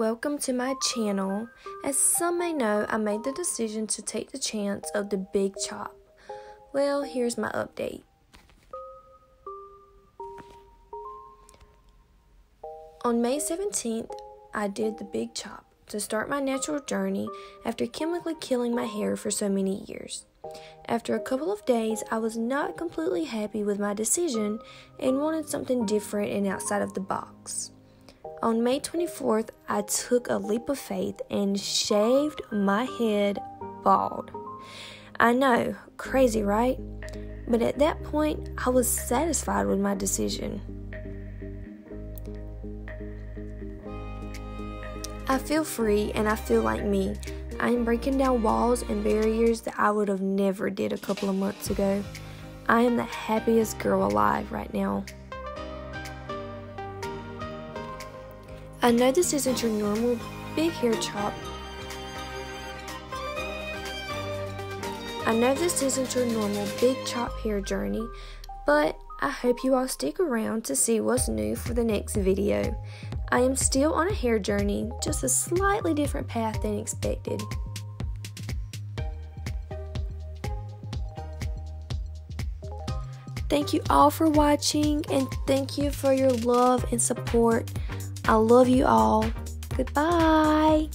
welcome to my channel. As some may know, I made the decision to take the chance of the big chop. Well, here's my update. On May 17th, I did the big chop to start my natural journey after chemically killing my hair for so many years. After a couple of days, I was not completely happy with my decision and wanted something different and outside of the box. On May 24th, I took a leap of faith and shaved my head bald. I know, crazy, right? But at that point, I was satisfied with my decision. I feel free and I feel like me. I am breaking down walls and barriers that I would have never did a couple of months ago. I am the happiest girl alive right now. I know this isn't your normal big hair chop. I know this isn't your normal big chop hair journey, but I hope you all stick around to see what's new for the next video. I am still on a hair journey, just a slightly different path than expected. Thank you all for watching and thank you for your love and support. I love you all. Goodbye.